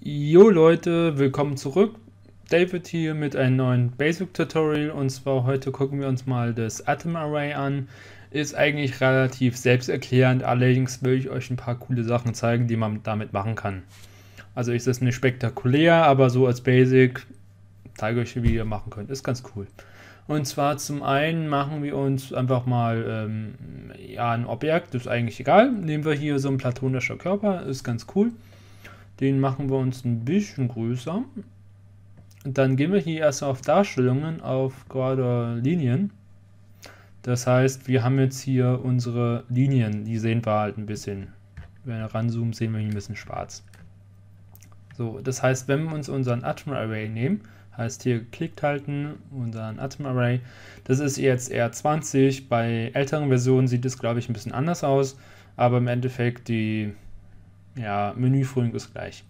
Jo Leute, willkommen zurück. David hier mit einem neuen Basic Tutorial und zwar heute gucken wir uns mal das Atom Array an. Ist eigentlich relativ selbsterklärend, allerdings will ich euch ein paar coole Sachen zeigen, die man damit machen kann. Also ist das nicht spektakulär, aber so als Basic zeige ich euch, wie ihr machen könnt. Ist ganz cool. Und zwar zum einen machen wir uns einfach mal ähm, ja, ein Objekt, ist eigentlich egal. Nehmen wir hier so ein platonischer Körper, ist ganz cool. Den machen wir uns ein bisschen größer. Und dann gehen wir hier erst auf Darstellungen, auf gerade Linien. Das heißt, wir haben jetzt hier unsere Linien, die sehen wir halt ein bisschen. Wenn wir ranzoomen, sehen wir hier ein bisschen schwarz. So, das heißt, wenn wir uns unseren Atom Array nehmen, heißt hier geklickt halten, unseren Atom Array, das ist jetzt R20. Bei älteren Versionen sieht es, glaube ich, ein bisschen anders aus, aber im Endeffekt die ja, Menüführung ist gleich.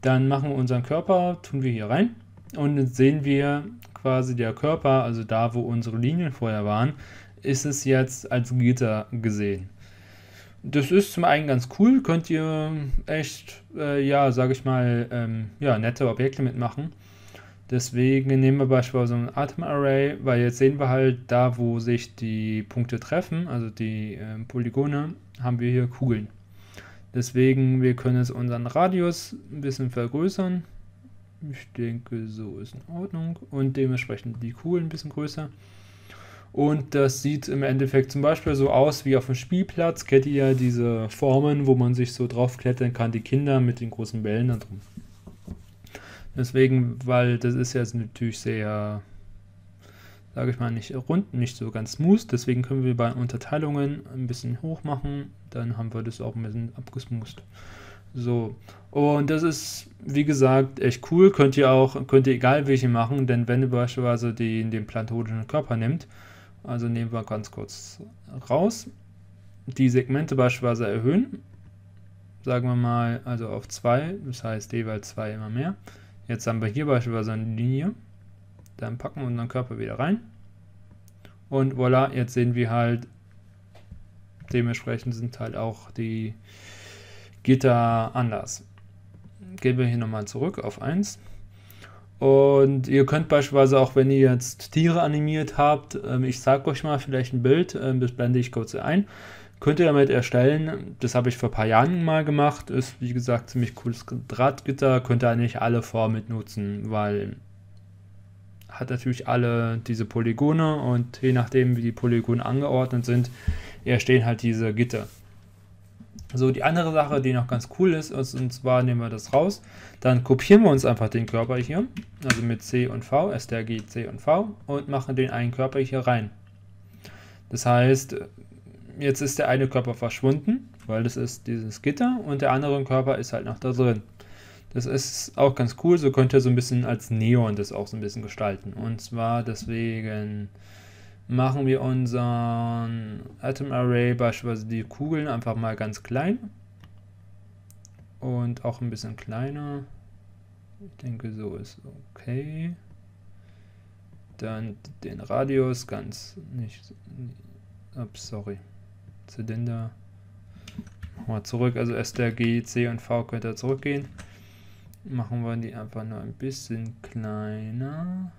Dann machen wir unseren Körper, tun wir hier rein und jetzt sehen wir quasi der Körper, also da, wo unsere Linien vorher waren, ist es jetzt als Gitter gesehen. Das ist zum einen ganz cool, könnt ihr echt, äh, ja, sage ich mal, ähm, ja, nette Objekte mitmachen. Deswegen nehmen wir beispielsweise ein Atom Array, weil jetzt sehen wir halt da, wo sich die Punkte treffen, also die äh, Polygone, haben wir hier Kugeln. Deswegen, wir können jetzt unseren Radius ein bisschen vergrößern. Ich denke, so ist in Ordnung. Und dementsprechend die Kugel ein bisschen größer. Und das sieht im Endeffekt zum Beispiel so aus wie auf dem Spielplatz. Kennt ihr ja diese Formen, wo man sich so draufklettern kann, die Kinder mit den großen Bällen da drum. Deswegen, weil das ist jetzt natürlich sehr sage ich mal, nicht rund, nicht so ganz smooth. Deswegen können wir bei Unterteilungen ein bisschen hoch machen. Dann haben wir das auch ein bisschen abgesmoost. So, und das ist, wie gesagt, echt cool. Könnt ihr auch, könnt ihr egal welche machen, denn wenn ihr beispielsweise die, den platonischen Körper nimmt, also nehmen wir ganz kurz raus, die Segmente beispielsweise erhöhen, sagen wir mal, also auf 2, das heißt jeweils 2 immer mehr. Jetzt haben wir hier beispielsweise eine Linie, dann packen wir unseren Körper wieder rein. Und voilà, jetzt sehen wir halt, dementsprechend sind halt auch die Gitter anders. Gehen wir hier nochmal zurück auf 1. Und ihr könnt beispielsweise auch, wenn ihr jetzt Tiere animiert habt, ähm, ich sage euch mal vielleicht ein Bild, ähm, das blende ich kurz ein, könnt ihr damit erstellen. Das habe ich vor ein paar Jahren mal gemacht. Ist wie gesagt ziemlich cooles Drahtgitter. Könnt ihr eigentlich alle Formen nutzen, weil hat natürlich alle diese Polygone und je nachdem, wie die Polygone angeordnet sind, entstehen halt diese Gitter. So, die andere Sache, die noch ganz cool ist, ist, und zwar nehmen wir das raus, dann kopieren wir uns einfach den Körper hier, also mit C und V, STRG, C und V, und machen den einen Körper hier rein. Das heißt, jetzt ist der eine Körper verschwunden, weil das ist dieses Gitter, und der andere Körper ist halt noch da drin. Das ist auch ganz cool, so könnt ihr so ein bisschen als Neon das auch so ein bisschen gestalten. Und zwar deswegen machen wir unseren Atom Array, beispielsweise die Kugeln, einfach mal ganz klein. Und auch ein bisschen kleiner. Ich denke, so ist okay. Dann den Radius ganz nicht. Ups, sorry. Zylinder. Mal zurück, also STRG, C und V könnt ihr zurückgehen machen wir die einfach nur ein bisschen kleiner.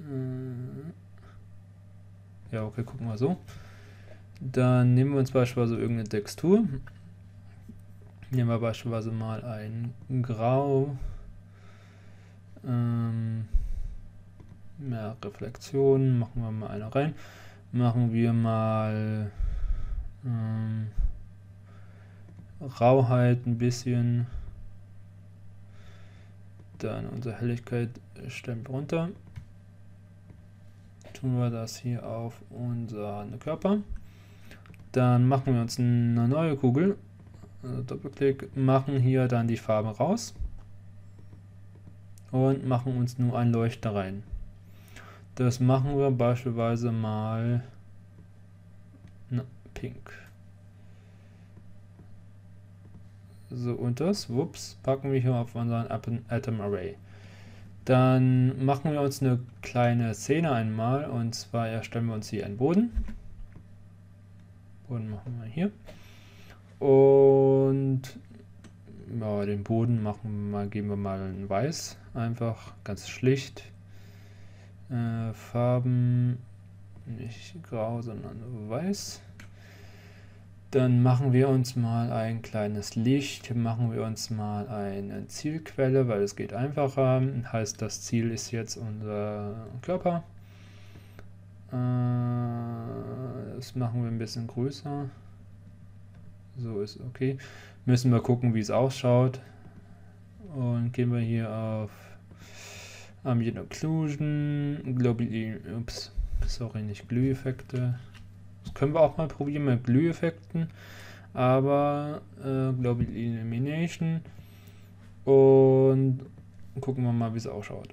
Äh. Ja, okay, gucken wir so. Dann nehmen wir uns beispielsweise irgendeine Textur. Nehmen wir beispielsweise mal ein Grau. Ähm, mehr Reflexion, machen wir mal eine rein. Machen wir mal ähm, Rauheit ein bisschen. Dann unsere Helligkeit stellen wir runter. Tun wir das hier auf unseren Körper. Dann machen wir uns eine neue Kugel. Also Doppelklick, machen hier dann die Farbe raus. Und machen uns nur ein Leuchter rein. Das machen wir beispielsweise mal na, pink. So, und das, wups, packen wir hier auf unseren Atom Array. Dann machen wir uns eine kleine Szene einmal und zwar erstellen wir uns hier einen Boden. Boden machen wir hier. Und den Boden machen wir mal, geben wir mal ein Weiß, einfach ganz schlicht. Äh, Farben nicht grau, sondern weiß. Dann machen wir uns mal ein kleines Licht, machen wir uns mal eine Zielquelle, weil es geht einfacher. Heißt, das Ziel ist jetzt unser Körper. Äh, das machen wir ein bisschen größer. So ist okay. Müssen wir gucken, wie es ausschaut. Und gehen wir hier auf Ambient Occlusion, Global, ups, sorry, nicht Glüheffekte. Das können wir auch mal probieren mit Glüheffekten. Aber äh, Global Illumination. Und gucken wir mal, wie es ausschaut.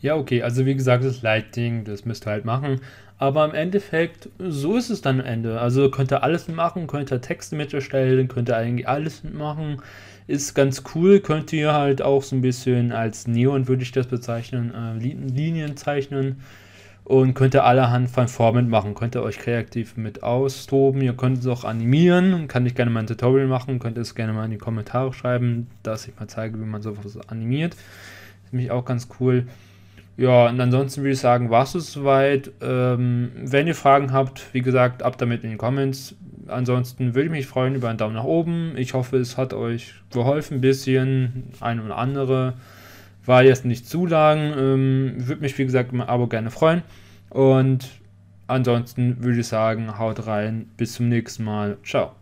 Ja, okay, also wie gesagt, das Lighting, das müsst ihr halt machen. Aber im Endeffekt, so ist es dann am Ende. Also könnt ihr alles machen, könnt ihr Texte mit erstellen, könnt ihr eigentlich alles mitmachen. Ist ganz cool, könnt ihr halt auch so ein bisschen als Neon, würde ich das bezeichnen, äh, Linien zeichnen. Und könnt ihr allerhand von Formen machen. Könnt ihr euch kreativ mit austoben. Ihr könnt es auch animieren. Kann ich gerne mal ein Tutorial machen. Könnt ihr es gerne mal in die Kommentare schreiben, dass ich mal zeige, wie man sowas animiert. Ist nämlich auch ganz cool. Ja, und ansonsten würde ich sagen, war es soweit. Ähm, wenn ihr Fragen habt, wie gesagt, ab damit in die Comments. Ansonsten würde ich mich freuen über einen Daumen nach oben. Ich hoffe, es hat euch geholfen, ein bisschen, ein oder andere. War jetzt nicht zu lang. Ähm, würde mich, wie gesagt, im Abo gerne freuen. Und ansonsten würde ich sagen, haut rein. Bis zum nächsten Mal. Ciao.